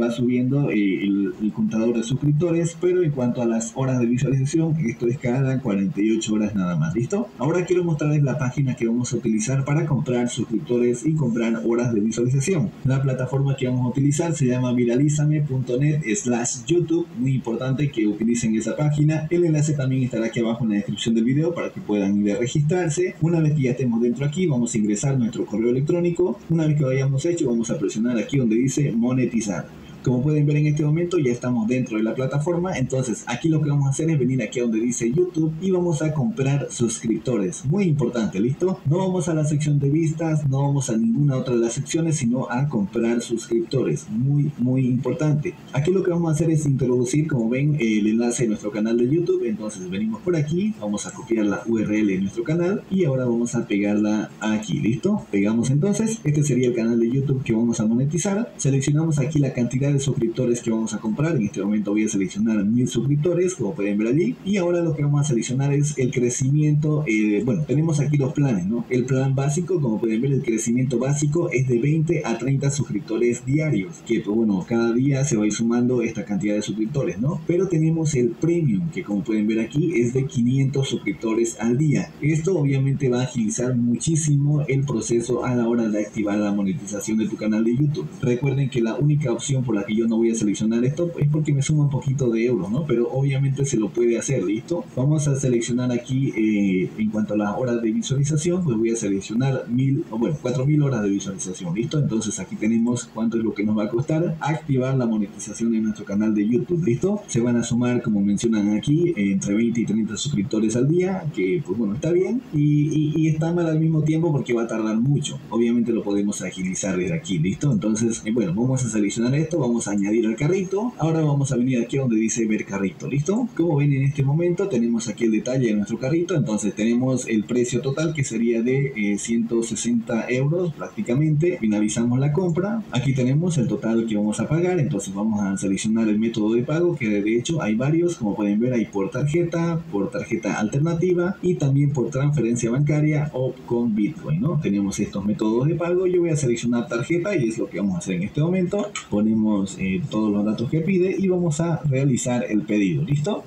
va subiendo el, contador de suscriptores, pero en cuanto a las horas de visualización, esto es cada 48 horas nada más, ¿listo? Ahora quiero mostrarles la página que vamos a utilizar para comprar suscriptores y comprar horas de visualización. La plataforma que vamos a utilizar se llama viralizame.net slash YouTube, muy importante que utilicen esa página. El enlace también estará aquí abajo en la descripción del video para que puedan ir a registrarse. Una vez que ya estemos dentro aquí, vamos a ingresar nuestro correo electrónico. Una vez que lo hayamos hecho, vamos a presionar aquí donde dice monetizar como pueden ver en este momento ya estamos dentro de la plataforma, entonces aquí lo que vamos a hacer es venir aquí a donde dice YouTube y vamos a comprar suscriptores. Muy importante, ¿listo? No vamos a la sección de vistas, no vamos a ninguna otra de las secciones, sino a comprar suscriptores. Muy, muy importante. Aquí lo que vamos a hacer es introducir, como ven, el enlace de nuestro canal de YouTube. Entonces venimos por aquí, vamos a copiar la URL de nuestro canal y ahora vamos a pegarla aquí, ¿listo? Pegamos entonces, este sería el canal de YouTube que vamos a monetizar. Seleccionamos aquí la cantidad de suscriptores que vamos a comprar. En este momento voy a seleccionar mil suscriptores, como pueden ver allí. Y ahora lo que vamos a seleccionar es el crecimiento. Eh, bueno, tenemos aquí dos planes, ¿no? El plan básico, como pueden ver, el crecimiento básico es de 20 a 30 suscriptores diarios. Que, pues bueno, cada día se va a ir sumando esta cantidad de suscriptores, ¿no? Pero tenemos el premium, que como pueden ver aquí es de 500 suscriptores al día. Esto obviamente va a agilizar muchísimo el proceso a la hora de activar la monetización de tu canal de YouTube. Recuerden que la única opción por la que yo no voy a seleccionar esto es porque me suma un poquito de euros, ¿no? Pero obviamente se lo puede hacer, ¿listo? Vamos a seleccionar aquí eh, en cuanto a las horas de visualización, pues voy a seleccionar mil, o bueno, 4000 horas de visualización, ¿listo? Entonces aquí tenemos cuánto es lo que nos va a costar activar la monetización en nuestro canal de YouTube, ¿listo? Se van a sumar, como mencionan aquí, entre 20 y 30 suscriptores al día, que pues bueno, está bien, y, y, está mal al mismo tiempo porque va a tardar mucho. Obviamente lo podemos agilizar desde aquí, ¿listo? Entonces, eh, bueno, vamos a seleccionar esto, vamos a añadir al carrito. Ahora vamos a venir aquí donde dice ver carrito, ¿listo? Como ven en este momento tenemos aquí el detalle de nuestro carrito, entonces tenemos el precio total que sería de 160 eh, euros prácticamente. Finalizamos la compra. Aquí tenemos el total que vamos a pagar, entonces vamos a seleccionar el método de pago que de hecho hay varios, como pueden ver hay por tarjeta, por tarjeta alternativa y también por transferencia bancaria o con Bitcoin, ¿no? Tenemos estos métodos de pago. Yo voy a seleccionar tarjeta y es lo que vamos a hacer en este momento. Ponemos eh, todos los datos que pide y vamos a realizar el pedido. ¿Listo?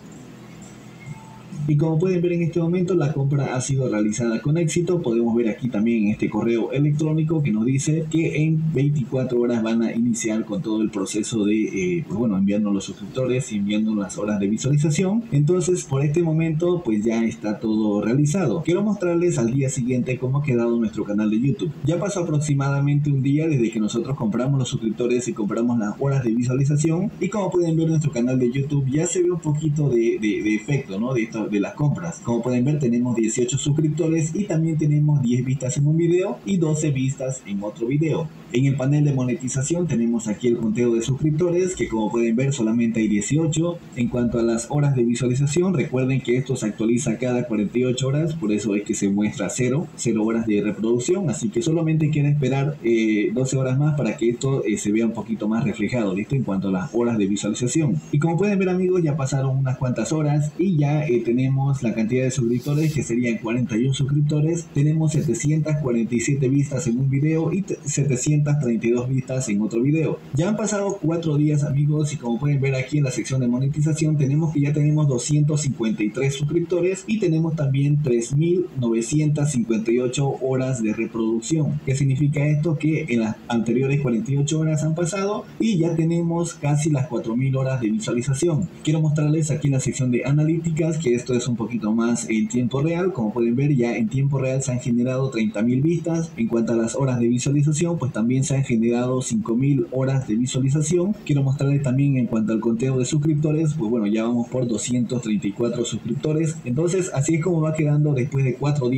Y como pueden ver en este momento la compra ha sido realizada con éxito. Podemos ver aquí también este correo electrónico que nos dice que en 24 horas van a iniciar con todo el proceso de, eh, pues bueno, enviando los suscriptores y enviando las horas de visualización. Entonces por este momento pues ya está todo realizado. Quiero mostrarles al día siguiente cómo ha quedado nuestro canal de YouTube. Ya pasó aproximadamente un día desde que nosotros compramos los suscriptores y compramos las horas de visualización. Y como pueden ver nuestro canal de YouTube ya se ve un poquito de, de efecto, ¿no? De esto las compras. Como pueden ver tenemos 18 suscriptores y también tenemos 10 vistas en un video y 12 vistas en otro video. En el panel de monetización tenemos aquí el conteo de suscriptores que como pueden ver solamente hay 18. En cuanto a las horas de visualización recuerden que esto se actualiza cada 48 horas por eso es que se muestra 0, 0 horas de reproducción así que solamente quieren esperar 12 eh, horas más para que esto eh, se vea un poquito más reflejado listo en cuanto a las horas de visualización. Y como pueden ver amigos ya pasaron unas cuantas horas y ya eh, tenemos la cantidad de suscriptores que serían 41 suscriptores. Tenemos 747 vistas en un video y 732 vistas en otro video. Ya han pasado 4 días amigos y como pueden ver aquí en la sección de monetización tenemos que ya tenemos 253 suscriptores y tenemos también 3.958 horas de reproducción. ¿Qué significa esto? Que en las anteriores 48 horas han pasado y ya tenemos casi las 4.000 horas de visualización. Quiero mostrarles aquí en la sección de analíticas que esto es un poquito más en tiempo real. Como pueden ver, ya en tiempo real se han generado 30.000 vistas. En cuanto a las horas de visualización, pues también se han generado 5.000 horas de visualización. Quiero mostrarles también en cuanto al conteo de suscriptores, pues bueno, ya vamos por 234 suscriptores. Entonces, así es como va quedando después de 4 días